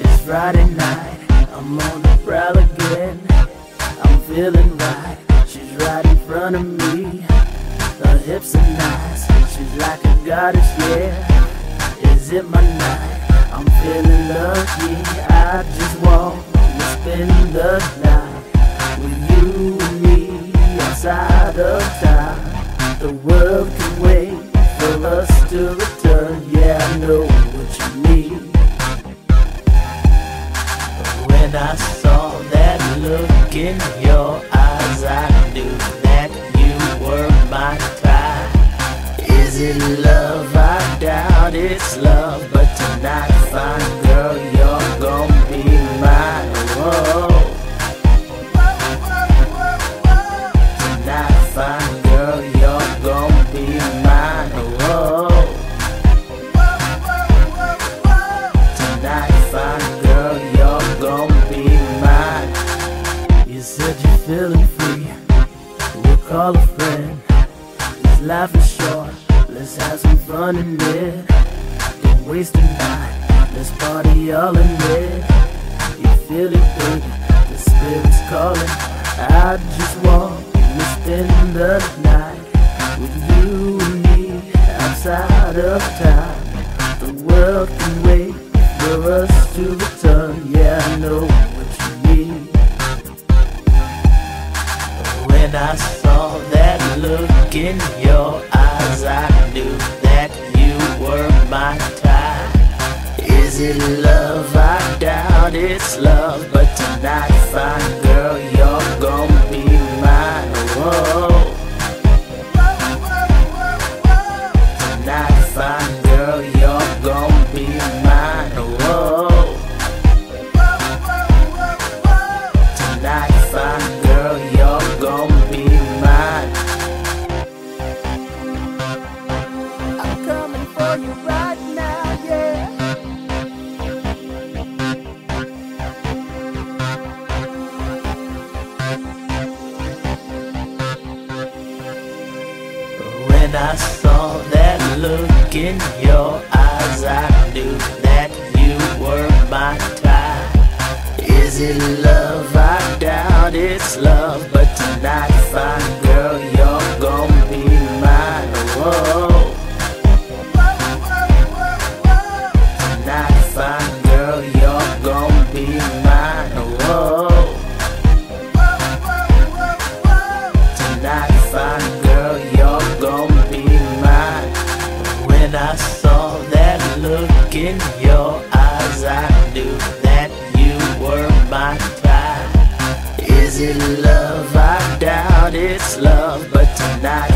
It's Friday night, I'm on the prowl again. I'm feeling right, she's right in front of me. Her hips are nice, she's like a goddess, yeah. Is it my night? I'm feeling lucky. I just want to spend the night with you and me outside of town. The world can wait for us to return. Yeah, I know your call a friend. This life is short. Let's have some fun in it. Don't waste a night. Let's party all in it. You feel it, baby. The spirit's calling. I just want to spend the night with you and me outside of town. The world can wait for us to return. Yeah, I know When I saw that look in your eyes, I knew that you were my type. Is it love? I doubt it's love, but tonight, fine girl, When I saw that look in your eyes, I knew that you were my type. Is it love? I doubt it's love, in your eyes I knew that you were my type Is it love? I doubt it's love But tonight